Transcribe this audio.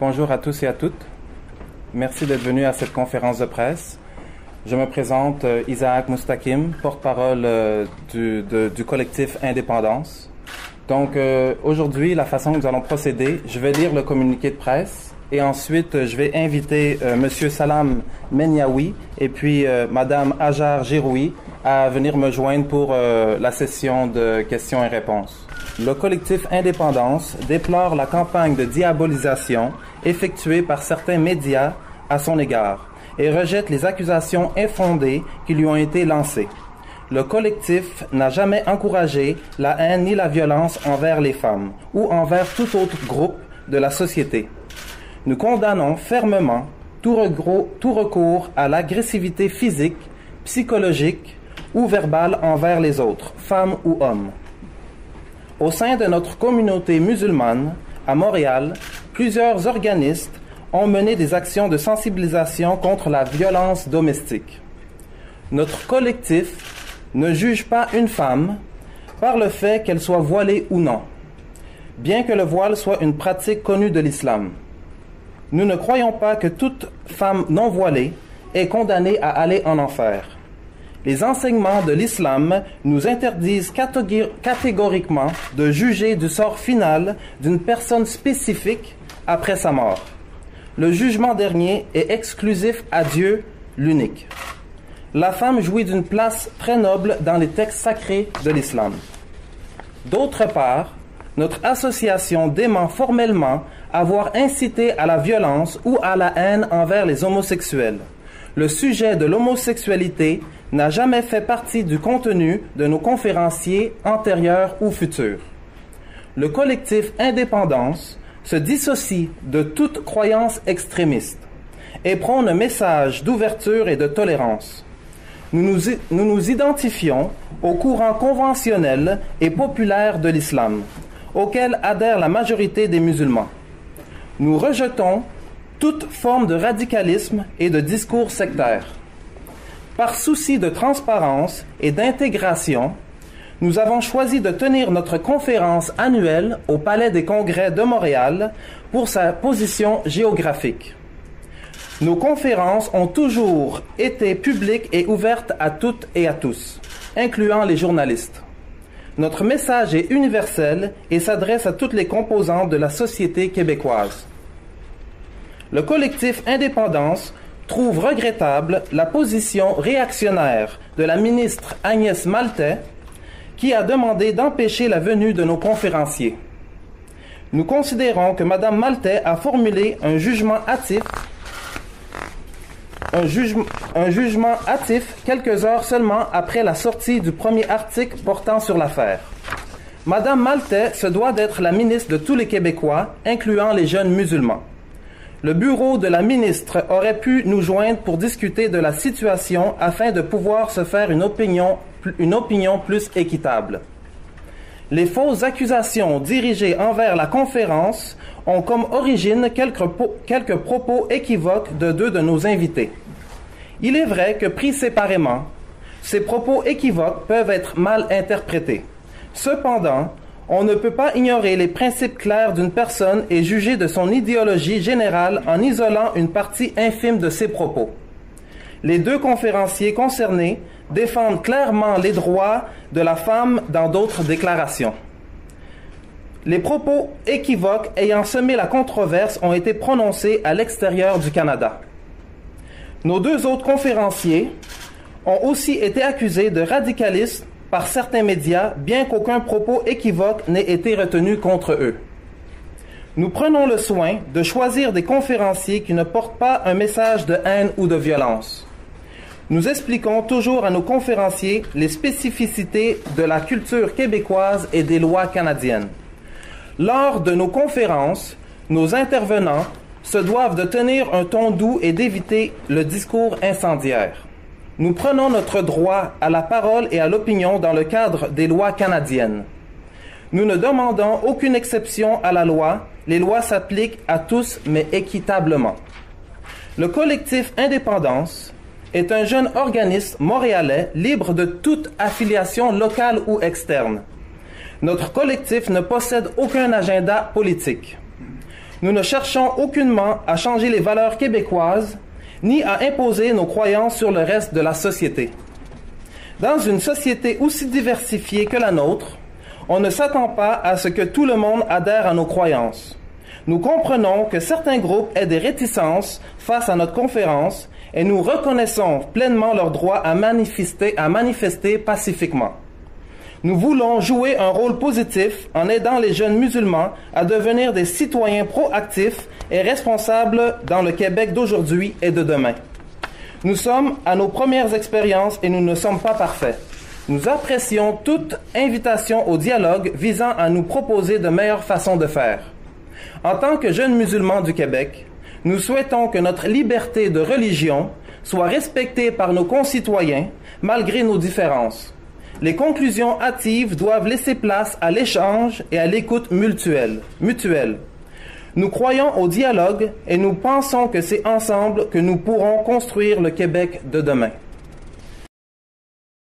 Bonjour à tous et à toutes. Merci d'être venus à cette conférence de presse. Je me présente euh, Isaac Moustakim, porte-parole euh, du, du collectif Indépendance. Donc euh, aujourd'hui, la façon que nous allons procéder, je vais lire le communiqué de presse et ensuite je vais inviter euh, Monsieur Salam Menyaoui et puis euh, Madame Ajar Giroui à venir me joindre pour euh, la session de questions et réponses. Le collectif Indépendance déplore la campagne de diabolisation effectuée par certains médias à son égard et rejette les accusations infondées qui lui ont été lancées. Le collectif n'a jamais encouragé la haine ni la violence envers les femmes ou envers tout autre groupe de la société. Nous condamnons fermement tout, recours à l'agressivité physique, psychologique ou verbale envers les autres, femmes ou hommes. Au sein de notre communauté musulmane, à Montréal, plusieurs organismes ont mené des actions de sensibilisation contre la violence domestique. Notre collectif ne juge pas une femme par le fait qu'elle soit voilée ou non, bien que le voile soit une pratique connue de l'islam. Nous ne croyons pas que toute femme non voilée est condamnée à aller en enfer. Les enseignements de l'islam nous interdisent catégor- catégoriquement de juger du sort final d'une personne spécifique après sa mort. Le jugement dernier est exclusif à Dieu, l'unique. La femme jouit d'une place très noble dans les textes sacrés de l'islam. D'autre part, notre association dément formellement avoir incité à la violence ou à la haine envers les homosexuels. Le sujet de l'homosexualité n'a jamais fait partie du contenu de nos conférenciers antérieurs ou futurs. Le collectif Indépendance se dissocie de toute croyance extrémiste et prône un message d'ouverture et de tolérance. Nous nous, nous nous identifions au courant conventionnel et populaire de l'islam, auquel adhère la majorité des musulmans. Nous rejetons toute forme de radicalisme et de discours sectaire. Par souci de transparence et d'intégration, nous avons choisi de tenir notre conférence annuelle au Palais des Congrès de Montréal pour sa position géographique. Nos conférences ont toujours été publiques et ouvertes à toutes et à tous, incluant les journalistes. Notre message est universel et s'adresse à toutes les composantes de la société québécoise. Le collectif Indépendance trouve regrettable la position réactionnaire de la ministre Agnès Maltais qui a demandé d'empêcher la venue de nos conférenciers. Nous considérons que Mme Maltais a formulé un jugement hâtif un, jugement- hâtif quelques heures seulement après la sortie du premier article portant sur l'affaire. Madame Maltais se doit d'être la ministre de tous les Québécois, incluant les jeunes musulmans. Le bureau de la ministre aurait pu nous joindre pour discuter de la situation afin de pouvoir se faire une opinion plus équitable. Les fausses accusations dirigées envers la conférence ont comme origine quelques, po- quelques propos équivoques de deux de nos invités. Il est vrai que pris séparément, ces propos équivoques peuvent être mal interprétés. Cependant, on ne peut pas ignorer les principes clairs d'une personne et juger de son idéologie générale en isolant une partie infime de ses propos. Les deux conférenciers concernés défendent clairement les droits de la femme dans d'autres déclarations. Les propos équivoques ayant semé la controverse ont été prononcés à l'extérieur du Canada. Nos deux autres conférenciers ont aussi été accusés de radicalisme par certains médias, bien qu'aucun propos équivoque n'ait été retenu contre eux. Nous prenons le soin de choisir des conférenciers qui ne portent pas un message de haine ou de violence. Nous expliquons toujours à nos conférenciers les spécificités de la culture québécoise et des lois canadiennes. Lors de nos conférences, nos intervenants se doivent de tenir un ton doux et d'éviter le discours incendiaire. Nous prenons notre droit à la parole et à l'opinion dans le cadre des lois canadiennes. Nous ne demandons aucune exception à la loi. Les lois s'appliquent à tous, mais équitablement. Le collectif Indépendance est un jeune organisme montréalais libre de toute affiliation locale ou externe. Notre collectif ne possède aucun agenda politique. Nous ne cherchons aucunement à changer les valeurs québécoises, ni à imposer nos croyances sur le reste de la société. Dans une société aussi diversifiée que la nôtre, on ne s'attend pas à ce que tout le monde adhère à nos croyances. Nous comprenons que certains groupes aient des réticences face à notre conférence et nous reconnaissons pleinement leur droit à manifester, à manifester pacifiquement. Nous voulons jouer un rôle positif en aidant les jeunes musulmans à devenir des citoyens proactifs et responsables dans le Québec d'aujourd'hui et de demain. Nous sommes à nos premières expériences et nous ne sommes pas parfaits. Nous apprécions toute invitation au dialogue visant à nous proposer de meilleures façons de faire. En tant que jeunes musulmans du Québec, nous souhaitons que notre liberté de religion soit respectée par nos concitoyens malgré nos différences. Les conclusions hâtives doivent laisser place à l'échange et à l'écoute mutuelle. Nous croyons au dialogue et nous pensons que c'est ensemble que nous pourrons construire le Québec de demain.